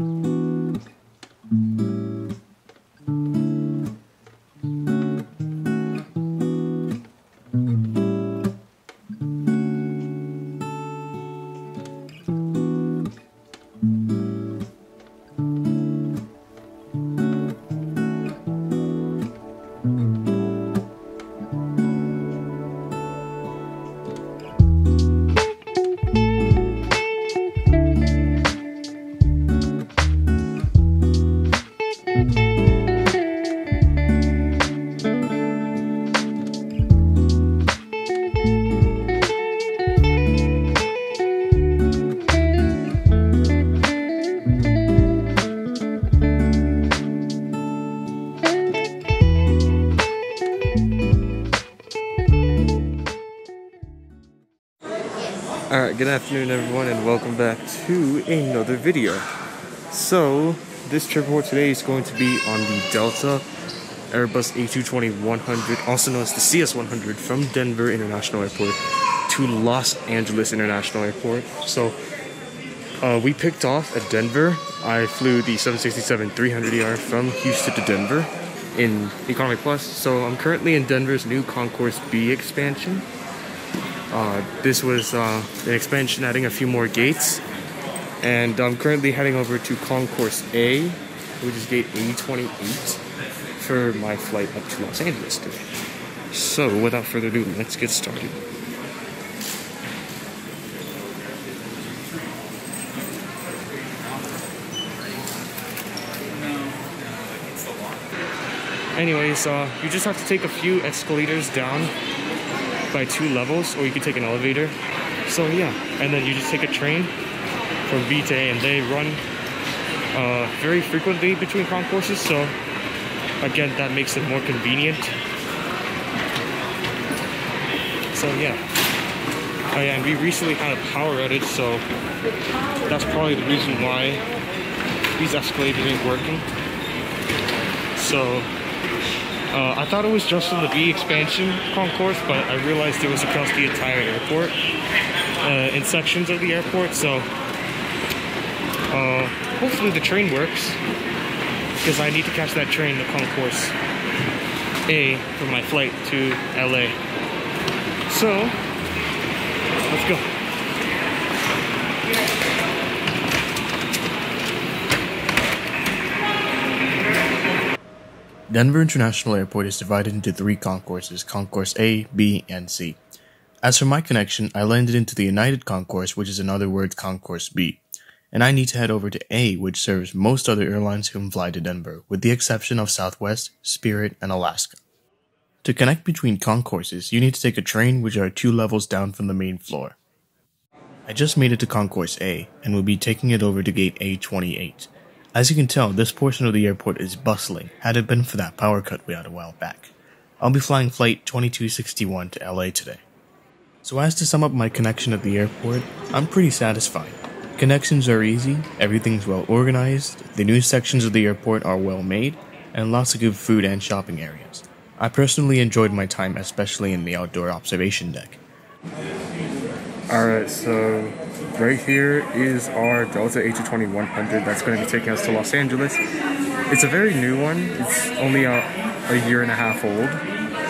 Alright, good afternoon everyone and welcome back to another video. So, this trip report today is going to be on the Delta Airbus A220-100, also known as the CS-100, from Denver International Airport to Los Angeles International Airport. So, uh, we picked off at Denver. I flew the 767-300ER from Houston to Denver in Economy Plus. So, I'm currently in Denver's new Concourse B expansion. Uh, this was uh, an expansion adding a few more gates. And I'm currently heading over to Concourse A, which is gate A28, for my flight up to Los Angeles today. So, without further ado, let's get started. Anyways, uh, you just have to take a few escalators down by two levels, or you can take an elevator. So yeah, and then you just take a train from B to A, and they run uh, very frequently between concourses. So again, that makes it more convenient. So yeah. Oh yeah, and we recently had a power outage, so that's probably the reason why these escalators ain't working. So uh, I thought it was just in the B expansion concourse, but I realized it was across the entire airport, uh, in sections of the airport. So uh, hopefully the train works, because I need to catch that train, to concourse A, for my flight to LA. So let's go. Denver International Airport is divided into three concourses, Concourse A, B, and C. As for my connection, I landed into the United Concourse, which is in other words Concourse B, and I need to head over to A, which serves most other airlines who fly to Denver, with the exception of Southwest, Spirit, and Alaska. To connect between concourses, you need to take a train which are two levels down from the main floor. I just made it to Concourse A, and will be taking it over to gate A28, as you can tell, this portion of the airport is bustling had it been for that power cut we had a while back. I'll be flying flight 2261 to LA today. So as to sum up my connection at the airport, I'm pretty satisfied. Connections are easy, everything's well organized, the new sections of the airport are well made, and lots of good food and shopping areas. I personally enjoyed my time, especially in the outdoor observation deck. Alright, so right here is our Delta A220-100 that's going to be taking us to Los Angeles. It's a very new one. It's only a, a year and a half old,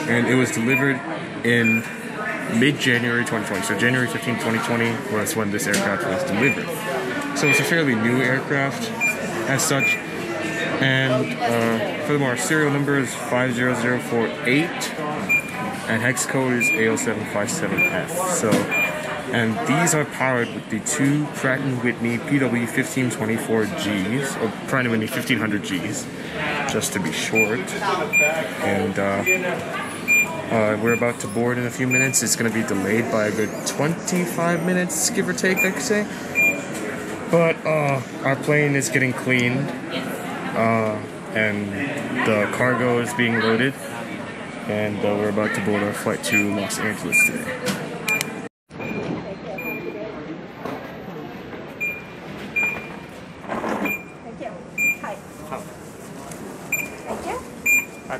and it was delivered in mid-January 2020. So January 15, 2020 was when this aircraft was delivered. So it's a fairly new aircraft as such. And uh, furthermore, serial number is 50048 and hex code is A0757F. So and these are powered with the two Pratt & Whitney PW1524Gs, or Pratt & Whitney 1500Gs, just to be short. And uh, uh, we're about to board in a few minutes. It's going to be delayed by a good 25 minutes, give or take, I could say. But uh, our plane is getting cleaned, uh, and the cargo is being loaded, and uh, we're about to board our flight to Los Angeles today.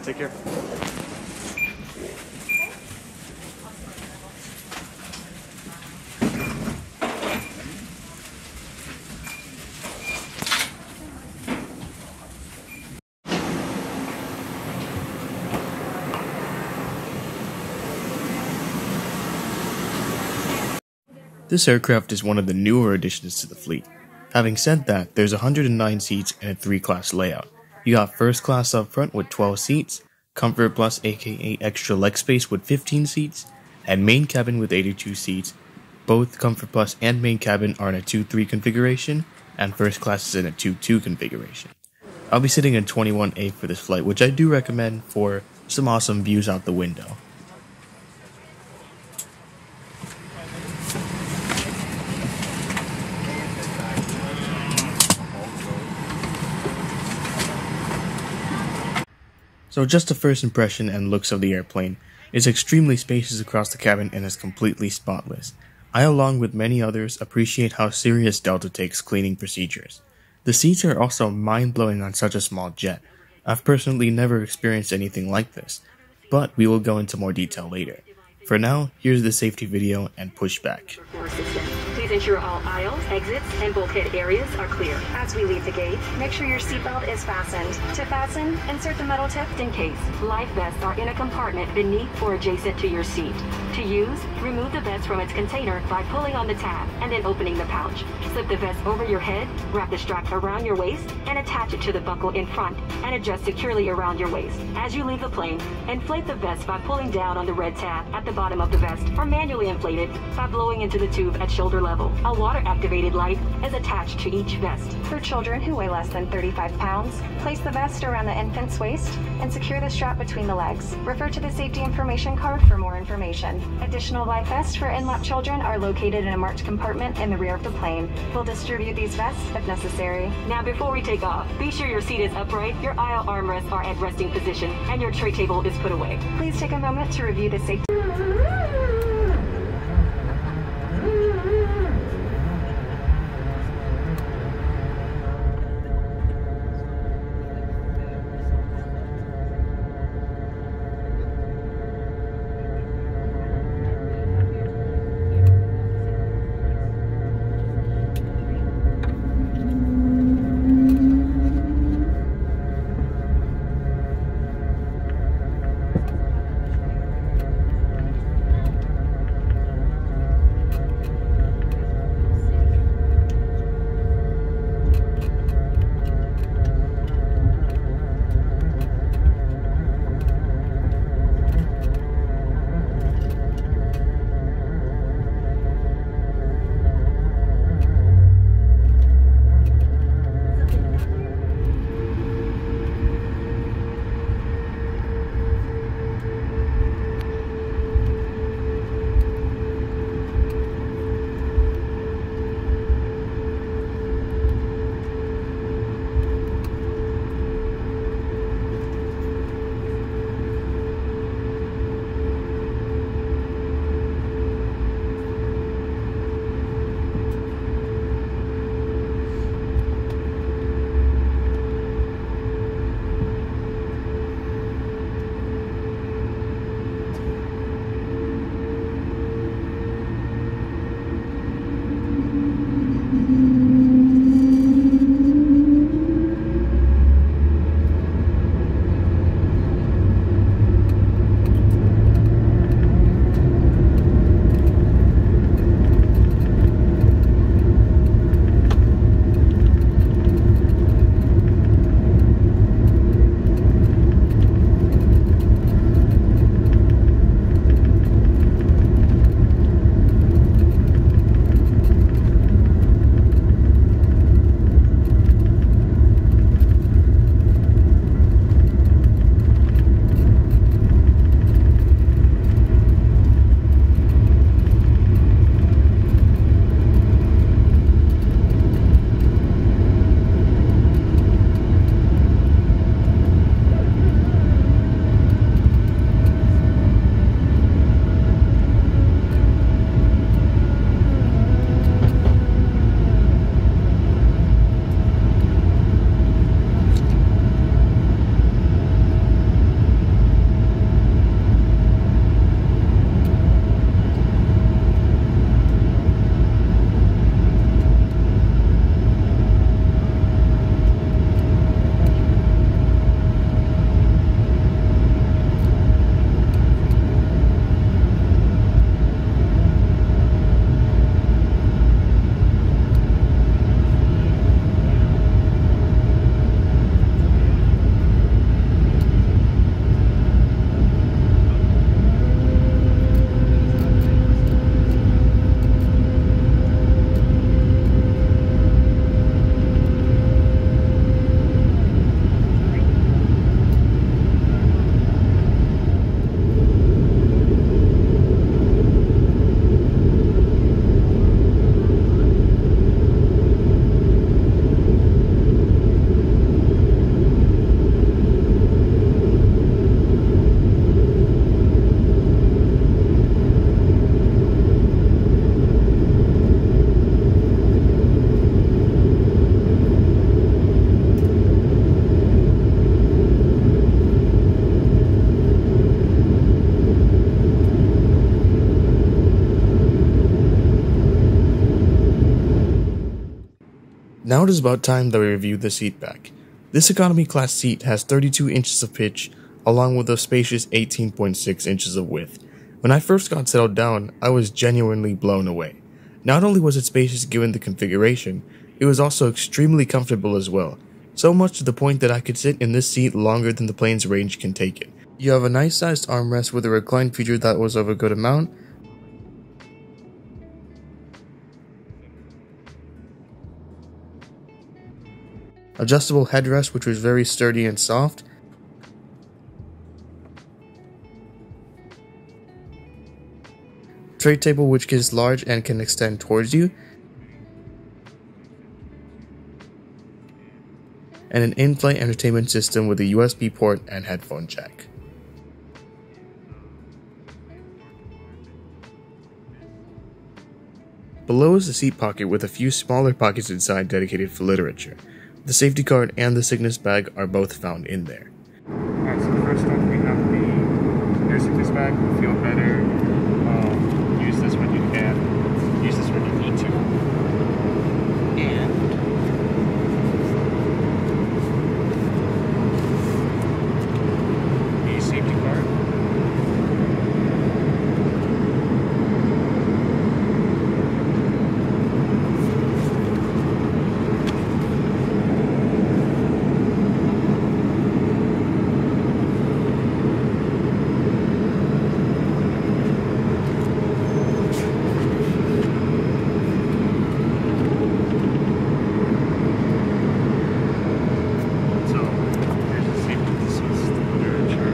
Take care. This aircraft is one of the newer additions to the fleet. Having said that, there's 109 seats and a 3 class layout. You got first class up front with 12 seats, comfort plus aka extra leg space with 15 seats, and main cabin with 82 seats. Both comfort plus and main cabin are in a 2-3 configuration, and first class is in a 2-2 configuration. I'll be sitting in 21A for this flight, which I do recommend for some awesome views out the window. So just a first impression and looks of the airplane. It's extremely spacious across the cabin and is completely spotless. I, along with many others, appreciate how serious Delta takes cleaning procedures. The seats are also mind blowing on such a small jet. I've personally never experienced anything like this, but we will go into more detail later. For now, here's the safety video and pushback. Please ensure all aisles, exits, and bulkhead areas are clear. As we leave the gate, make sure your seatbelt is fastened. To fasten, insert the metal tip in case. Life vests are in a compartment beneath or adjacent to your seat. To use, remove the vest from its container by pulling on the tab and then opening the pouch. Slip the vest over your head, wrap the strap around your waist, and attach it to the buckle in front and adjust securely around your waist. As you leave the plane, inflate the vest by pulling down on the red tab at the bottom of the vest or manually inflate it by blowing into the tube at shoulder level. A water-activated light is attached to each vest. For children who weigh less than 35 pounds, place the vest around the infant's waist and secure the strap between the legs. Refer to the safety information card for more information. Additional life vests for in-lap children are located in a marked compartment in the rear of the plane. We'll distribute these vests if necessary. Now before we take off, be sure your seat is upright, your aisle armrests are at resting position, and your tray table is put away. Please take a moment to review the safety it is about time that we review the seat back. This economy class seat has 32 inches of pitch, along with a spacious 18.6 inches of width. When I first got settled down, I was genuinely blown away. Not only was it spacious given the configuration, it was also extremely comfortable as well, so much to the point that I could sit in this seat longer than the plane's range can take it. You have a nice sized armrest with a recline feature that was of a good amount, adjustable headrest which was very sturdy and soft, tray table which is large and can extend towards you, and an in-flight entertainment system with a USB port and headphone jack. Below is the seat pocket with a few smaller pockets inside dedicated for literature. The safety card and the sickness bag are both found in there. Alright, so first we have the sickness bag. Feel better. Um, use this when you can. Use this when you need to. And the safety card. So here's the safety. This is the literature.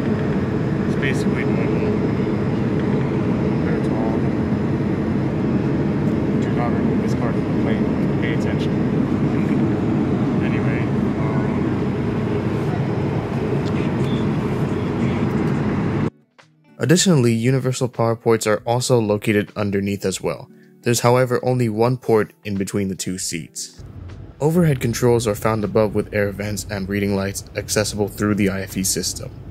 It's basically. Do not remove this from the plane. Pay attention. anyway, um, Additionally, universal power ports are also located underneath as well. There's however only one port in between the two seats. Overhead controls are found above with air vents and reading lights accessible through the IFE system.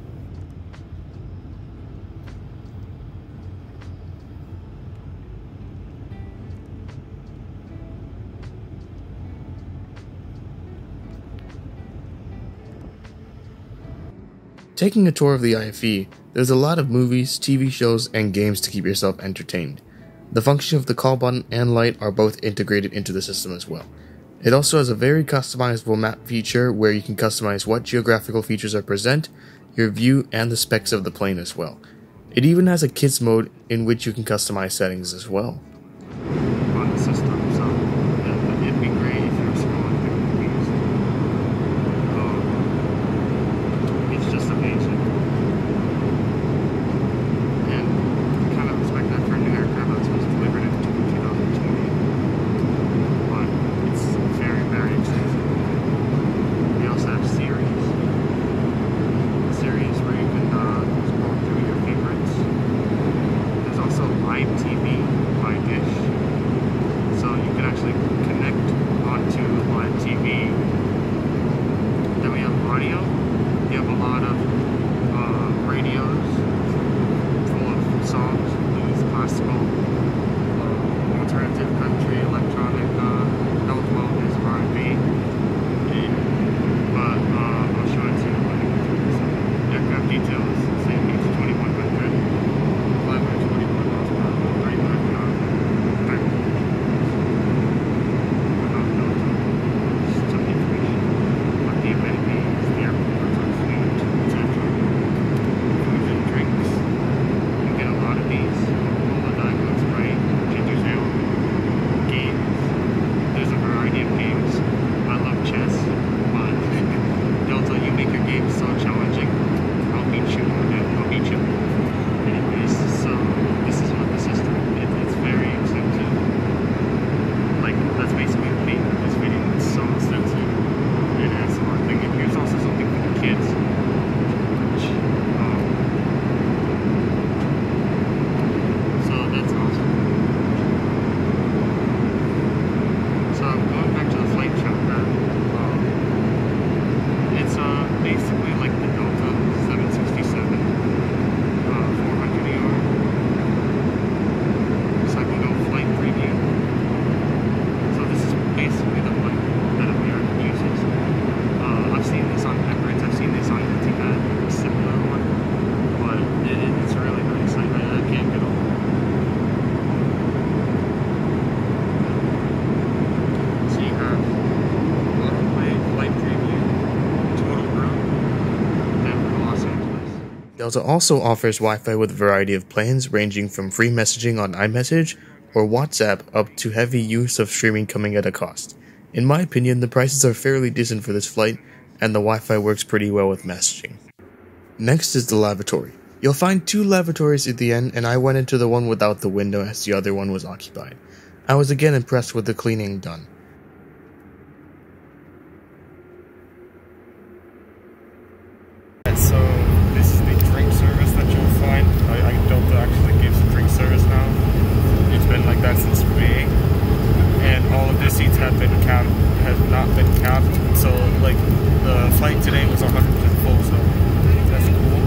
Taking a tour of the IFE, there's a lot of movies, TV shows, and games to keep yourself entertained. The function of the call button and light are both integrated into the system as well. It also has a very customizable map feature where you can customize what geographical features are present, your view, and the specs of the plane as well. It even has a kids mode in which you can customize settings as well. Delta also offers Wi Fi with a variety of plans ranging from free messaging on iMessage or WhatsApp up to heavy use of streaming coming at a cost. In my opinion, the prices are fairly decent for this flight, and the Wi Fi works pretty well with messaging. Next is the lavatory. You'll find two lavatories at the end, and I went into the one without the window as the other one was occupied. I was again impressed with the cleaning done. So this is the drink service that you'll find. I, I don't actually gives drink service now. It's been like that since May, and all of the seats have been capped, have not been capped. So like the flight today was 100% full, so that's cool.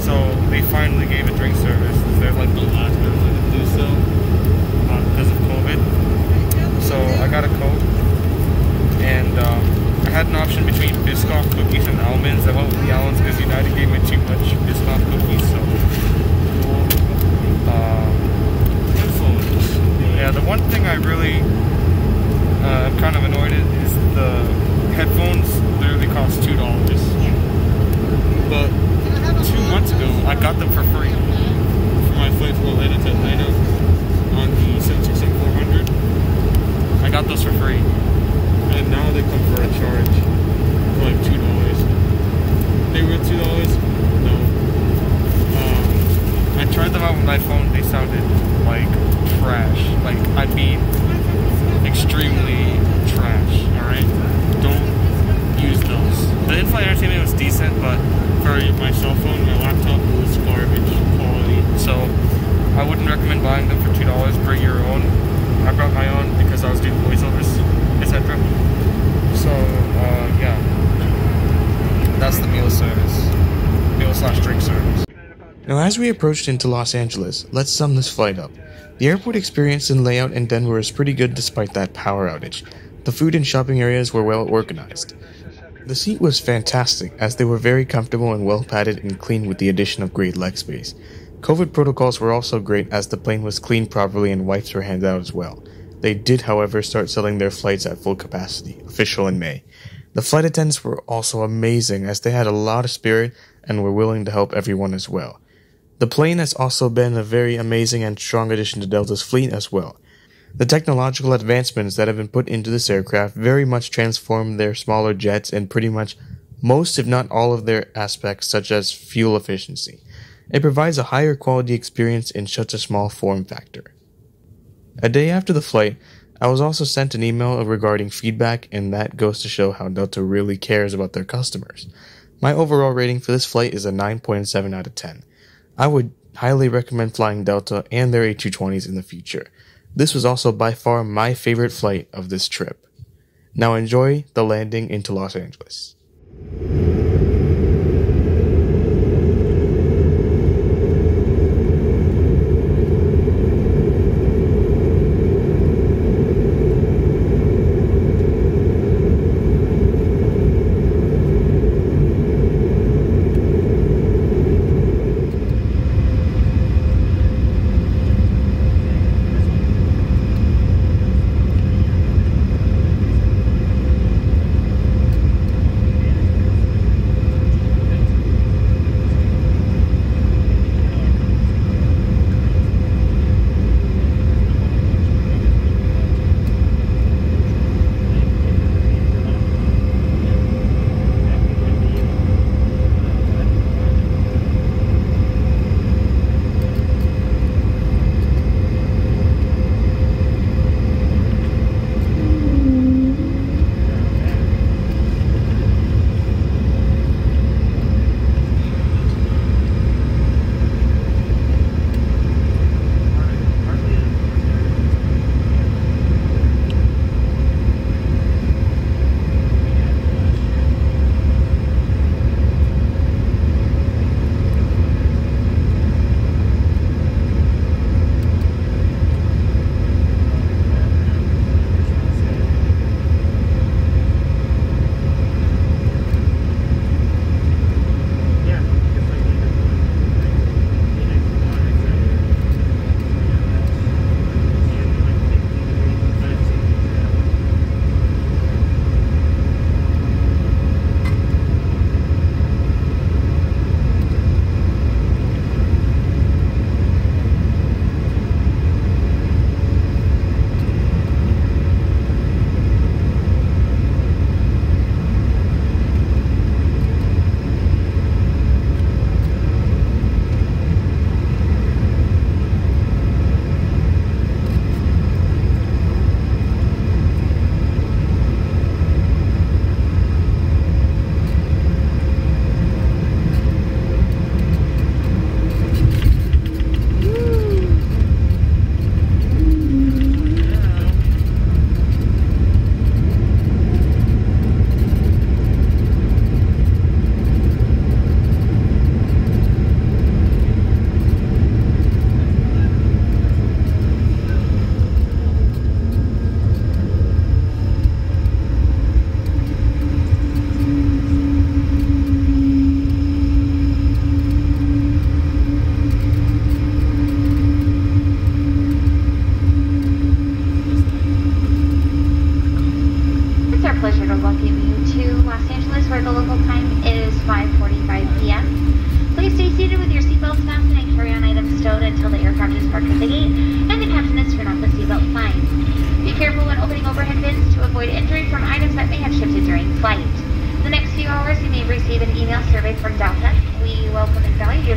So they finally gave a drink service. They're like the last airline to do so uh, because of COVID. So I got a Coke, and um, I had an option between Biscoff cookies and almonds. I went with the almonds because United gave me too much Biscoff cookies. So cool. Um, headphones. Yeah, the one thing I really uh, am kind of annoyed at is the headphones literally cost two dollars. But two months ago, I got them for free for my flight from Atlanta to Atlanta on the 767-400. I got those for free, and now they come for a charge for like two dollars. They were two dollars. No. Um, I tried them out with my phone. They sounded like trash. Like I mean, extremely trash. All right, don't use those. The in-flight entertainment was decent, but for my cell phone, my laptop it was garbage quality. So I wouldn't recommend buying them for two dollars. Bring your own. I brought my own because I was doing voiceovers, etc. So uh, yeah, that's the meal service, meal slash drink service. Now, as we approached into Los Angeles, let's sum this flight up. The airport experience and layout in Denver is pretty good despite that power outage. The food and shopping areas were well organized. The seat was fantastic, as they were very comfortable and well padded and clean with the addition of great leg space. COVID protocols were also great as the plane was cleaned properly and wipes were handed out as well. They did, however, start selling their flights at full capacity, official in May. The flight attendants were also amazing as they had a lot of spirit and were willing to help everyone as well. The plane has also been a very amazing and strong addition to Delta's fleet as well. The technological advancements that have been put into this aircraft very much transform their smaller jets in pretty much most, if not all, of their aspects, such as fuel efficiency. It provides a higher quality experience in such a small form factor. A day after the flight, I was also sent an email regarding feedback, and that goes to show how Delta really cares about their customers. My overall rating for this flight is a 9.7 out of 10. I would highly recommend flying Delta and their A220s in the future. This was also by far my favorite flight of this trip. Now enjoy the landing into Los Angeles.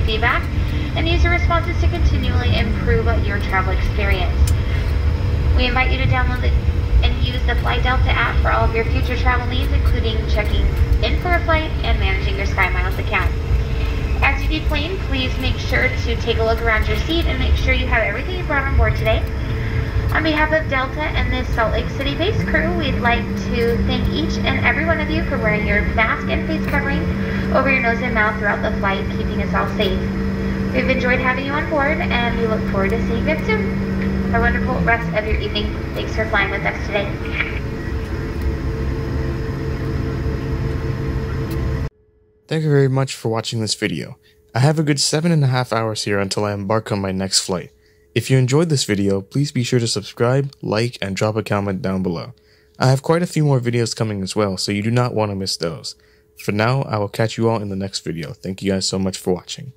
Feedback and use your responses to continually improve your travel experience. We invite you to download the, and use the Fly Delta app for all of your future travel needs, including checking in for a flight and managing your SkyMiles account. As you deplane, please make sure to take a look around your seat and make sure you have everything you brought on board today. On behalf of Delta and the Salt Lake City-based crew, we'd like to thank each and every one of you for wearing your mask and face covering over your nose and mouth throughout the flight, keeping us all safe. We've enjoyed having you on board, and we look forward to seeing you soon. Have a wonderful rest of your evening. Thanks for flying with us today. Thank you very much for watching this video. I have a good seven and a half hours here until I embark on my next flight. If you enjoyed this video, please be sure to subscribe, like, and drop a comment down below. I have quite a few more videos coming as well, so you do not want to miss those. For now, I will catch you all in the next video. Thank you guys so much for watching.